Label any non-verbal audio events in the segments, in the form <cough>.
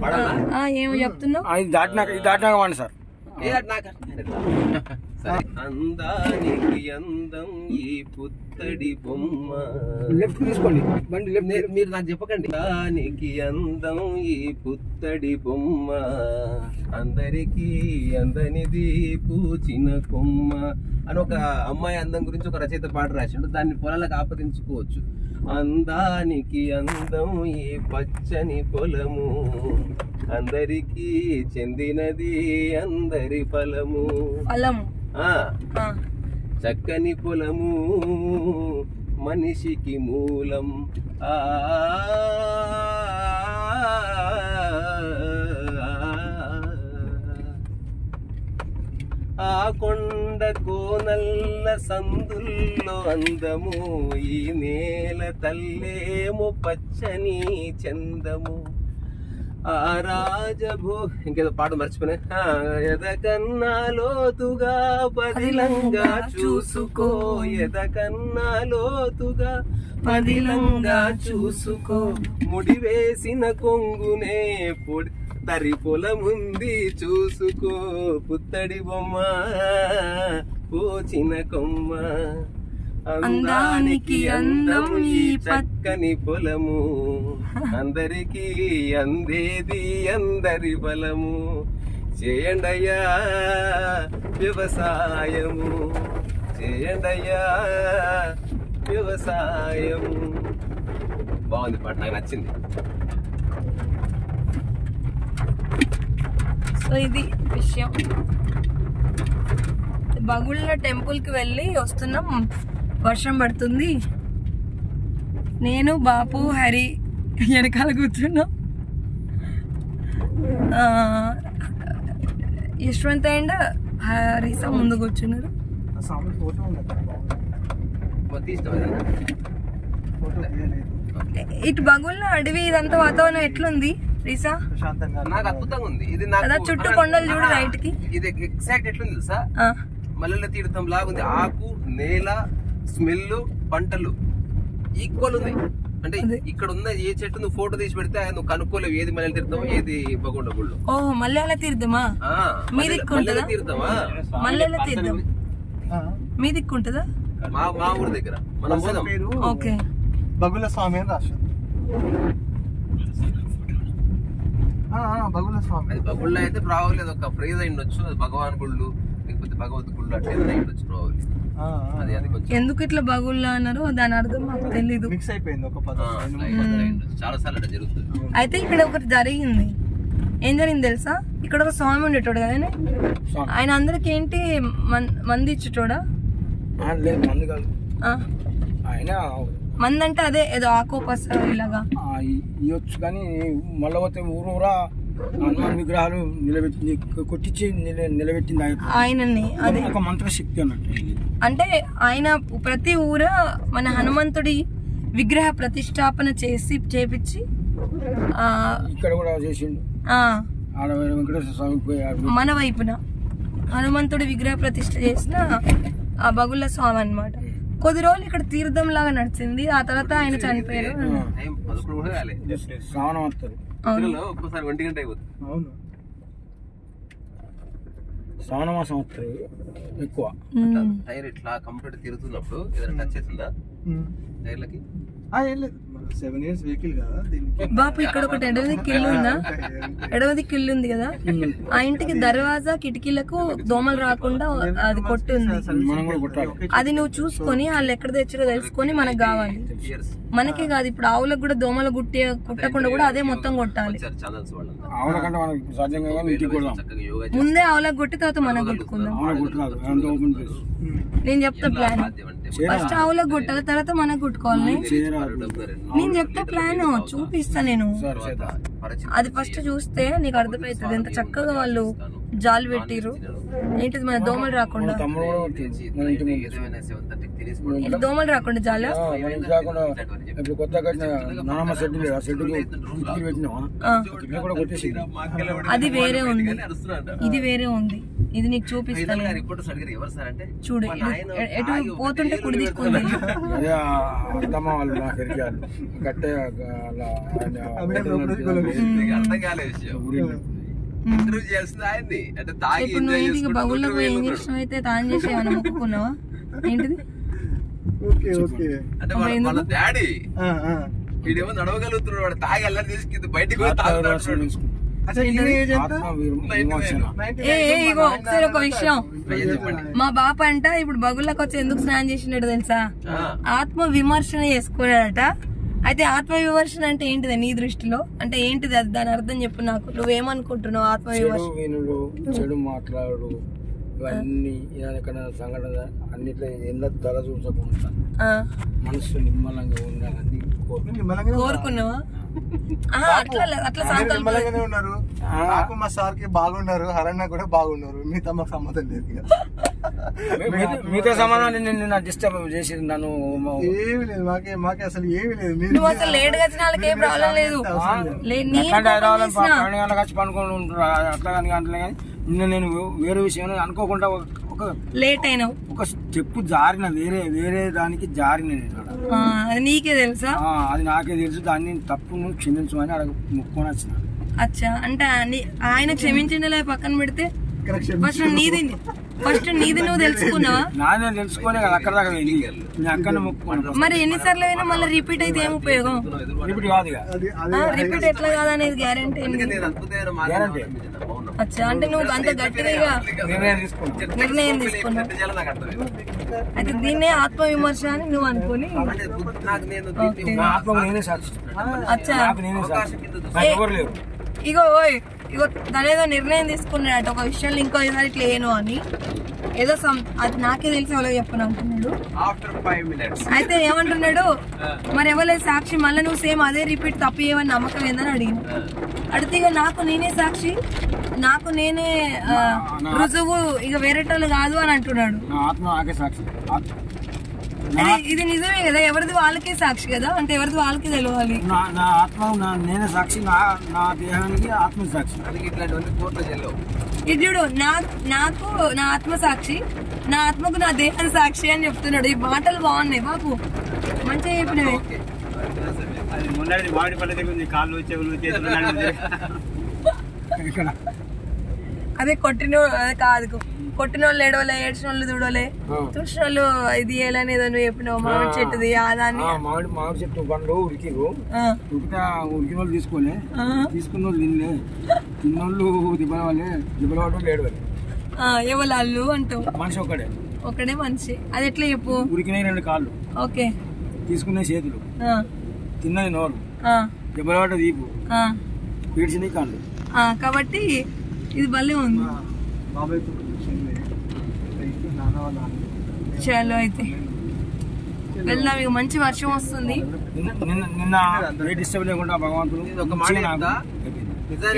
పడాలా ఆ, ఏమో చెప్తున్నావు? ఇది దాటినాక ఇది దాటినాక వాడి సార్. అందానికి అందం ఈ పుత్తడి బొమ్మ. లెఫ్ట్ తీసుకోండి. బండి లెఫ్ట్ మీరు నాకు చెప్పకండి. దానికి అందం ఈ పుత్తడి బొమ్మ. అందరికీ అందనిది పూచిన కొమ్మ. అని ఒక అమ్మాయి అందం గురించి ఒక రచయిత పాట రాసిండు. దాన్ని పొలాలకు ఆపదించుకోవచ్చు అందానికి అందం ఈ పచ్చని పొలము? అందరికీ చెందినది అందరి ఫలము. చక్కని పొలము మనిషికి మూలం. ఆ. కొండ కోనల్ల సందుల్లో అందము ఈ నేల తల్లేమో పచ్చని చందము. ఆ రాజభో ఇంకేదో పాట మర్చిపోయినా? ఎదకన్నా లోతుగా పదిలంగా చూసుకో ఎదకన్నా లోతుగా పదిలంగా చూసుకో. ముడి వేసిన కొంగునే పొడి తరి పొలముంది చూసుకో పుత్తడి బొమ్మ పోచిన కొమ్మ. అందానికి అందం ఈ చక్కని పొలము అందరికీ అందేది అందరి బలము. చేయండయ్యా వ్యవసాయము చేయండయ్యా వ్యవసాయము. బాగుంది పాట నాకు నచ్చింది. సో ఇది విషయం. బగుళ్ళ టెంపుల్కి వెళ్ళి వస్తున్నాం. వర్షం పడుతుంది. నేను బాపు హరి వెనకాల కూర్చున్నాం. యశ్వంత్ అండ్ హరీసా ముందు కూర్చున్నారు. ఫోటో? ఇటు బగుళ్ళ అడవి ఇదంతా వాతావరణం ఎట్లుంది? రీసా? నాకు అద్భుతంగా ఉంది. ఇది నాకు కదా, చుట్టూ కొండలు చూడు right కి. ఇది ఎగ్జాక్ట్ ఎట్లుంది తెలుసా? ఆ, మల్లెల తీర్థం లాగుంది ఆకు నేల స్మెల్ పంటలు. ఈక్వల్ ఉంది. అంటే. ఇక్కడ ఉన్న ఏ చెట్టు నువ్వు ఫోటో తీసి పెడితే నువ్వు కనుక్కోలేవు ఏది మల్లెల తీర్థం ఏది బగుండ గుళ్ళు ఓ మల్లెల తీర్థమా? ఆ, మీ మల్లెల-? తీర్థమా? మల్లెల తీర్థం. మీ దిక్కు ఉంటుందా? మా మా ఊరి దగ్గర. మనం పోదాం. ఓకే. బగుల స్వామి అని ఆ, బగుల స్వామి. అది బగుళ్ళ అయితే ప్రాబ్లం ఒక ఫ్రేజ్ అయి ఉండొచ్చు అది భగవాన్ గుళ్ళు లేకపోతే భగవత్ గుళ్ళు అట్లా ఏదైనా ఉండొచ్చు ఆ, అది అది కొంచెం ఎందుకు ఇట్లా బగుళ్ళా అన్నారో? దాని అర్థం మాకు తెలీదు. మిక్స్ అయిపోయింది ఒక పదం. చాలా సార్లు అట్లా జరుగుతుంది. అయితే ఇక్కడ ఒకటి జరిగింది. ఏం జరిగింది తెలుసా? ఇక్కడ ఒక స్వామి ఉండేటోడు కదా ఆయన అందరికి ఏంటి మన్- మంది ఇచ్చేటోడా లేదు మంది కాదు. ఆ, ఆయన మంది అంటే అదే ఏదో ఆకోపస్ ఇలాగా. ఇవ్వచ్చు కానీ మళ్ళీ పోతే ఊరు ఊరా హనుమాన్ విగ్రహాలు నిలబెట్టి కొట్టించి నిల- నిలబెట్టింది ఆయన. ఆయనని అదే. ఒక మంత్రశక్తి అన్నట్టు. అంటే ఆయన ప్రతి ఊర మన హనుమంతుడి విగ్రహ ప్రతిష్టాపన చేసి చేపించి ఇక్కడ కూడా చేసిండు. వెంకటేశ్వర ఆడ మన వైపున హనుమంతుడి విగ్రహ ప్రతిష్ఠ చేసిన ఆ బగుళ్ళ స్వామి అన్నమాట. కొద్ది రోజులు ఇక్కడ తీర్థం లాగా నడిచింది. ఆ తర్వాత ఆయన చనిపోయారు. ఒక్కసారి ఒంటి గంట అయిపోతుంది. అవును. శ్రావణ మాసం వస్తుంది. ఎక్కువ. టైర్ ఇట్లా కంప్లీట్ తిరుగుతున్నప్పుడు ఏదైనా టచ్ అవుతుందా టైర్లకి? సెవెన్ ఇయర్స్ వెహికల్ కదా దీనికి. బాపు ఇక్కడ ఒకటి ఎడవది కిల్లు ఉందా? ఎడవది కిల్లు ఉంది కదా? ఆ ఇంటికి దర్వాజా కిటికీలకు దోమలు రాకుండా అది కొట్టి ఉంది మనం కూడా కొట్టాలి. అది నువ్వు చూసుకొని వాళ్ళు ఎక్కడ తెచ్చారో తెలుసుకొని మనకు కావాలి. ఇయర్స్ మనకే కాదు ఇప్పుడు ఆవులకు కూడా దోమలు గుట్టి కుట్టకుండా కూడా అదే మొత్తం కొట్టాలి. ఆవుల కంటే కానీ ఇంటికి కొడదాం ముందే ఆవులకు కొట్టి తర్వాత మనకు కొట్టుకుందాం. ఆవుల కొట్టరాదు అంత ఓపెన్ ప్లేస్ నేను చెప్తా ప్లాన్. ఫస్ట్ ఆవులకు కొట్టాలి తర్వాత మనకు కొట్టుకోవాలి. నేను చెప్తా ప్లాన్ చూపిస్తా నేను. అది ఫస్ట్ చూస్తే నీకు అర్థమవుతుంది. ఎంత చక్కగా వాళ్ళు జాలు పెట్టిరు ఏంటిది మన దోమలు రాకుండా? దోమలు రాకుండా జాలా? ఇప్పుడు కొత్త నానమ్మ షెడ్ లేదు. ఆ అది వేరే ఉంది. ఇది వేరే ఉంది. ఇది నీకు చూపిస్తాను. చూడు ఎటు పోతుంటే కుడి అర్థం కాలే విషయం. ఊరిలో. ఇంటర్వ్యూ చేయాల్సింది ఆయన్ని? అంటే తాగి ఇప్పుడు నువ్వు ఏంటి బగుల్లో పోయి అయితే తాను చేసి ఏమైనా మొక్కుకున్నావా? ఏంటిది? Okay okay. అంటే అబ్బా, వాళ్ళ- ఎందుకు? వాళ్ళ డాడీ. ఆ, ఆ. వీడేమో నడవగలుగుతున్నాడు వాడు తాగి అల్లరి బయటికి పోయి ఒకసారి ఒక విషయం. మా బాప అంట ఇప్పుడు బగుళ్ళకి వచ్చి ఎందుకు స్నానం చేసినాడు తెలుసా? ఆ, ఆత్మ విమర్శన చేసుకున్నాడట అయితే ఆత్మ విమర్శన అంటే ఏంటిది నీ దృష్టిలో? అంటే ఏంటిది అది? దాని అర్థం చెప్పు నాకు. నువ్వేమనుకుంటున్నావు ఆత్మ విమర్శన వినుడు చెడు మాట్లాడు ఇవన్నీ ఎక్కడైనా సంఘటన అన్నిట్లో ఎన్న ధర చూసకుండా ఆ, మనసు నిమ్మలంగా ఉండాలని. కోరుకున్నావా? ఉన్నారు. నాకు మా సార్కి బాగున్నారు హరణ కూడా బాగున్నారు. మీతో మాకు సంబంధం లేదు. మిగతా- మిగతా సమాధానం నేను నిన్న డిస్టర్బ్ చేసి నన్ను ఏమి లేదు మాకే మాకే అసలు ఏమి లేదు. మీరు నువ్వు అసలు లేట్ వచ్చిన వాళ్ళకి ఏం ప్రాబ్లం లేదు. పనుకొని ఉంటారు అట్లా కానీ అంటలే కానీ. నిన్న నేను వేరే విషయం అనుకోకుండా ఒక- లేట్ అయినావు. ఒక స్టెప్ జారిన వేరే వేరే దానికి జారిన అది నీకే తెలుసా? ఆ, అది నాకే తెలుసు. దాన్ని తప్పును క్షమించమని అక్కడ ముక్కొని వచ్చిన. అచ్చా. అంటే నీ- ఆయన క్షమించిండలే పక్కన పెడితే ఫస్ట్ నీది ఫస్ట్ నీది నువ్వు తెలుసుకున్నావా? నాదే తెలుసుకొని కదా అక్కడ దాకా వెళ్ళి నేను అక్కడ ముక్కున్నాను మరి ఎన్నిసార్లు అయినా మళ్ళీ రిపీట్ అయితే ఏం ఉపయోగం? ఇప్పుడు కాదు ఇక. రిపీట్ ఎట్లా కాదనేది గ్యారంటీ. అచ్చా అంటే నువ్వు అంత గట్టిగా ఇక నిర్ణయం తీసుకున్నాను నిర్ణయం తీసుకున్నావు. అయితే దీన్నే ఆత్మ విమర్శ అని నువ్వు అనుకుని నా ఆత్మకు నేనే సాక్షి అచ్చా. నాకు నేనే సాక్షి అవకాశం కింద చూసి నాకు ఎవరు లేరు. ఇగో ఓయ్ ఇగో తనేదో నిర్ణయం తీసుకున్నాడట ఒక విషయంలో ఇంకోసారి ఇట్లా ఏను అని. ఏదో సం అది నాకే తెలిసి ఎవరో చెప్పను అంటున్నాడు. అయితే ఏమంటున్నాడు మరి ఎవరే సాక్షి? మళ్ళీ నువ్వు సేమ్ అదే రిపీట్ తప్పు ఏమని నమ్మకం ఏందని అడిగిన. అడిగితే ఇక నాకు నేనే సాక్షి నాకు నేనే రుజువు ఇక వేరేటోళ్ళు కాదు అని అంటున్నాడు. ఆత్మ సాక్షి. ఇది నిజమే కదా? ఎవరిది వాళ్ళకే సాక్షి కదా? అంటే ఎవరిది వాళ్ళకి తెలియాలి నా ఆత్మ నా నేనే సాక్షి నా నా దేహానికి ఆత్మ సాక్షి. అందుకే ఇట్లాంటివన్నీ కోర్టులో చెల్లవు. ఇది చూడు నా నాకు నా ఆత్మ సాక్షి నా ఆత్మకు నా దేహం సాక్షి అని చెప్తున్నాడు. ఈ మాటలు బాగున్నాయి బాబు మంచిగా చెప్పినవి. అది మొన్నటి వాడి పళ్ళ దగ్గర ఉంది కాళ్ళు చెవులు చేతులు నడుములు. ఇక్కడ. అదే కొట్టిన అదే కాదు కొట్టిన వాళ్ళు ఏడవలే ఏడ్చిన వాళ్ళు చూడలే ఆ. చూసిన వాళ్ళు ఇది ఏలని ఏదో నువ్వు చెప్పినావు మామిడి చెట్టుది ఆదాన్ని మామిడి మామిడి చెట్టు పండ్లు ఉరికిరు ఆ, ఉరికితే ఉరికిన వాళ్ళు తీసుకోలే తీసుకున్న వాళ్ళు తినలే. తిన్నోళ్ళు దిబ్బల వాళ్ళే దిబ్బల వాళ్ళు వాళ్ళు ఆ, ఎవరు అల్లు అంటావు? మనిషి ఒక్కడే. ఒకడే మనిషి. అది ఎట్లా చెప్పు? ఉరికినాయి రెండు కాళ్ళు. ఓకే. తీసుకునే చేతులు. తిన్నది నోరు. ఆ, దెబ్బల పడ్డ దీపు ఆ, పీడ్చినాయి కాళ్ళు. కాబట్టి ఇది భలే ఉంది. బాబాయ్కు వచ్చింది. అయితే నాన్న వాళ్ళ నాన్న. చలో అయితే. వెళ్దాం ఇక మంచి వర్షం వస్తుంది.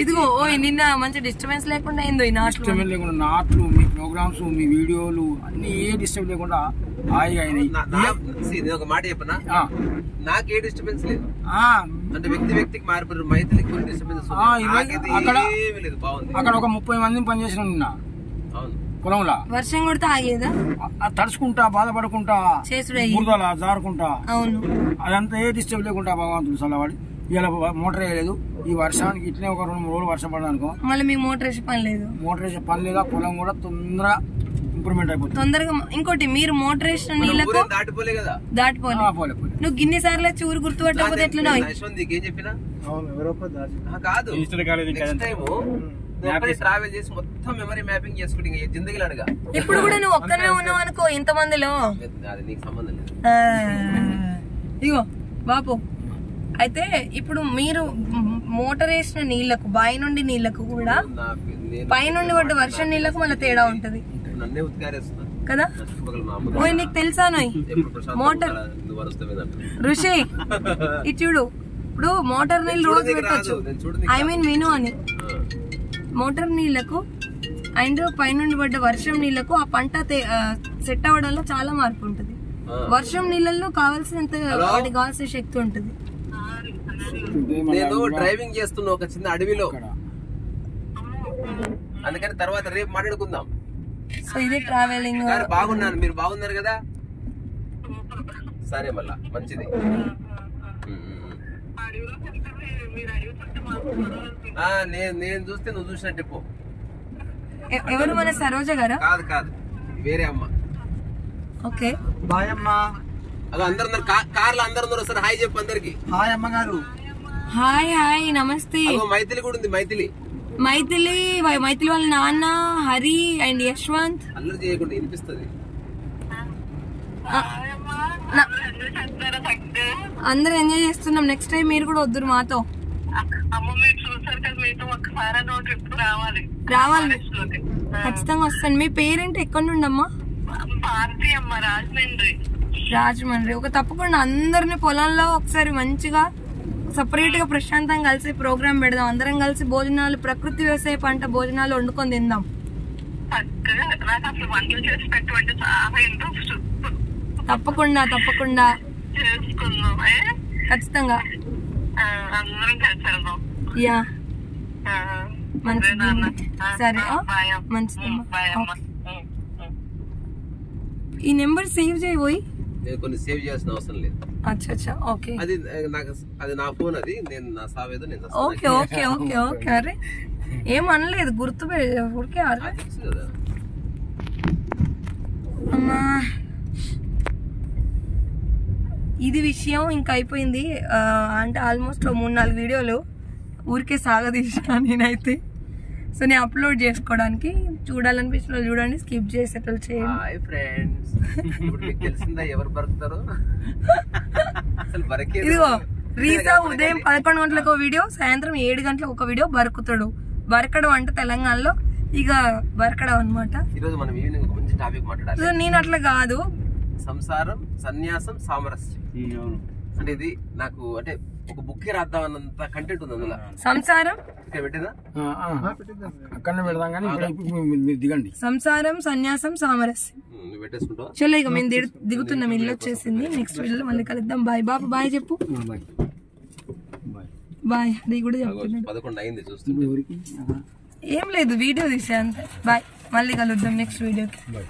ఇదిగో ఓ నిన్న మంచి డిస్టర్బెన్స్ లేకుండా అయిందో ఈ నాట్లు లేకుండా నాట్లు మీ ప్రోగ్రామ్స్ మీ వీడియోలు అన్ని ఏ డిస్టర్బ్ లేకుండా హాయిగా అయినాయి. ఒక మాట చెప్పనా? నాకు ఏ డిస్టర్బెన్స్ లేదు. ఆ, అంటే వ్యక్తి వ్యక్తికి మారిపోయారు మైత్రికి డిస్టర్బెన్స్ ఆ, ఇవి- అక్కడ- ఏమీ లేదు. బాగుంది. అక్కడ ఒక ముప్పై మందిని పనిచేసిన నిన్న. అవును. పొలంలో. వర్షం కొడితే ఆగేదా? తడుచుకుంటా బాధపడుకుంటా బురదలా జారుకుంటా. అవును. అదంతా ఏ డిస్టర్బ్ లేకుండా భగవంతుడు చల్లవాడి. ఇలా మోటార్ వేయలేదు. ఈ వర్షానికి ఇట్లే ఒక రెండు మూడు రోజులు వర్షం పడడానుకో మళ్ళీ మీకు మోటార్ వేసే పని లేదు. మోటార్ వేసే పని లేదా పొలం కూడా తొందరగా ఇంప్రూవ్మెంట్ అయిపోతుంది. తొందరగా ఇంకోటి మీరు మోటార్ వేసిన నీళ్ళకు దాటిపోలే కదా. దాటిపోలే. ఆ, పోలే పోలే. నువ్వు గిన్ని సార్లు వచ్చి ఊరు గుర్తుపట్టకపోతే ఎట్లా కాదు. ట్రావెల్ చేసి మొత్తం మెమరీ మ్యాపింగ్ చేసుకుంటే జిందగీలు అడగా. ఇప్పుడు కూడా నువ్వు ఒక్కనే ఉన్నావు అనుకో ఇంతమందిలో. అది నీకు సంబంధం లేదు. ఇగో బాపు. అయితే ఇప్పుడు మీరు మోటార్ వేసిన నీళ్ళకు బావి నుండి నీళ్ళకు కూడా పైనుండి పడ్డ వర్షం నీళ్ళకు మళ్ళీ తేడా ఉంటది. కదా? ఓయ్ నీకు తెలుసా మోటార్ ఋషి <laughs> ఇటు చూడు. ఇప్పుడు మోటార్ నీళ్ళు రోజు పెట్టచ్చు. ఐ మీన్ విను అని. మోటార్ నీళ్ళకు అండ్ పైనుండి పడ్డ వర్షం నీళ్ళకు ఆ పంట సెట్ అవ్వడంలో చాలా మార్పు ఉంటది. వర్షం నీళ్ళల్లో కావాల్సినంత వాటికి కావాల్సిన శక్తి ఉంటుంది. నేను డ్రైవింగ్ చేస్తున్నా ఒక చిన్న అడవిలో. అందుకని తర్వాత రేపు మాట్లాడుకుందాం. సో ఇది ట్రావెలింగ్ బాగున్నాను మీరు బాగున్నారు కదా? సరే మళ్ళా మంచిది. నేను నేను చూస్తే నువ్వు చూసినట్టు పో. ఎవరు మన సరోజ గారా? కాదు కాదు. వేరే అమ్మ. ఓకే. బాయ్ అమ్మ. అదో అందరు కార్లో అందరు వస్తారు హాయ్ చెప్పు అందరికి. హాయ్ అమ్మగారు. Hi hi. నమస్తే. మైథిలి కూడా ఉంది మైథిలి. మైథిలి వై- మైథిలి వాళ్ళ నాన్న హరి అండ్ యశ్వంత్. అల్లరి చేయకుండా వినిపిస్తుంది. అందరూ ఎంజాయ్ చేస్తున్నాం. నెక్స్ట్ టైం మీరు కూడా వద్దురు మాతో అమ్మ మీరు చూసారు కదా మీతో ఒక్కసారి అన్న ఒక ట్రిప్ రావాలి. ఖచ్చితంగా వస్తాను. మీ పేరేంటి? ఎక్కడి నుండి అమ్మా రాజమండ్రి. రాజమండ్రి. ఒక తప్పకుండా అందరిని పొలంలో ఒకసారి మంచిగా సపరేట్గా ప్రశాంతంగా కలిసి ప్రోగ్రామ్ పెడదాం. అందరం కలిసి భోజనాలు ప్రకృతి వ్యవసాయ పంట భోజనాలు వండుకొని తిందాం. తప్పకుండా తప్పకుండా? ఖచ్చితంగా. యా. మంచిది. సరే ఉమ్. ఈ నెంబర్ సేవ్ చేయబోయి నేను కొన్ని సేవ్ చేయాల్సిన అవసరం లేదు. అచ్చా అచ్చా. ఓకే. అది నాకు అది నా ఫోన్ అది నేను నా సావేదో నేను నా ఓకే ఓకే ఓకే ఓకే అరే. ఏం అనలేదు గుర్తు అరే. అమ్మా. ఇది విషయం ఇంకా అయిపోయింది. అంటే ఆల్మోస్ట్ మూడు నాలుగు వీడియోలు. ఊరికే సాగదీసిన నేనైతే. సో నేను అప్లోడ్ చేసుకోవడానికి చూడాలనిపించిన వాళ్ళు చూడండి స్కిప్ చేసేటోళ్ళు చేయండి. Hi friends. ఇప్పుడు మీకు తెలిసిందా ఎవరు బరుకుతారు అసలు ఇదిగో రీసా ఉదయం పదకొండు గంటలకు ఒక వీడియో సాయంత్రం ఏడు గంటలకు ఒక వీడియో బరుకుతాడు. బరకడం అంటే తెలంగాణలో ఇక బరకడం అన్నమాట. ఈరోజు మనం ఈవినింగ్ ఒక మంచి టాపిక్ మాట్లాడాలి. నేను అట్లా కాదు. సంసారం సన్యాసం సామరస్యం. అంటే ఇది నాకు అంటే ఒక బుక్ రాద్దాం అన్నంత కంటెంట్ ఉంది అందులో. సంసారం? ఇక్కడ పెడదాం కానీ మీరు- దిగండి. సంసారం సన్యాసం సామరస్యం. చలో ఇక మేము దిగుతున్నాం. ఇల్లు వచ్చేసింది. నెక్స్ట్ వీడియోలో మళ్ళీ కలుద్దాం. బాయ్ బాబు బాయ్ చెప్పు. బాయ్ బాయ్ బాయ్ అది కూడా చెప్తున్నాడు. పదకొండు అయింది చూస్తుంటే. ఏం లేదు వీడియో తీసే అంతే బాయ్ మళ్ళీ కలుద్దాం నెక్స్ట్ వీడియోకి. బాయ్